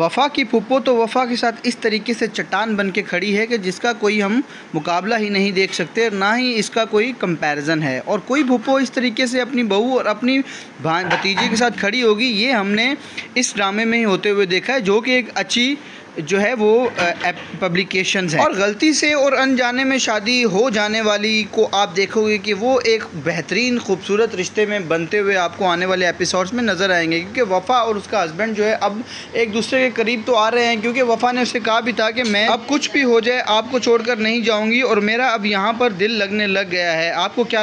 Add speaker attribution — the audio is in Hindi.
Speaker 1: वफ़ा की फुप्पो तो वफ़ा के साथ इस तरीके से चट्टान बन के खड़ी है कि जिसका कोई हम मुकाबला ही नहीं देख सकते ना ही इसका कोई कंपैरिजन है। और कोई फुप्पो इस तरीके से अपनी बहू और अपनी भतीजे के साथ खड़ी होगी, ये हमने इस ड्रामे में ही होते हुए देखा है, जो कि एक अच्छी जो है वो पब्लिकेशन है। और गलती से और अनजाने में शादी हो जाने वाली को आप देखोगे कि वो एक बेहतरीन, खूबसूरत रिश्ते में बनते हुए आपको आने वाले एपिसोड्स में नज़र आएँगे। क्योंकि वफ़ा और उसका हस्बैंड जो है अब एक दूसरे के करीब तो आ रहे हैं, क्योंकि वफ़ा ने उसे कहा भी था कि मैं अब कुछ भी हो जाए, आपको छोड़कर नहीं जाऊँगी और मेरा अब यहाँ पर दिल लगने लग गया है। आपको क्या लग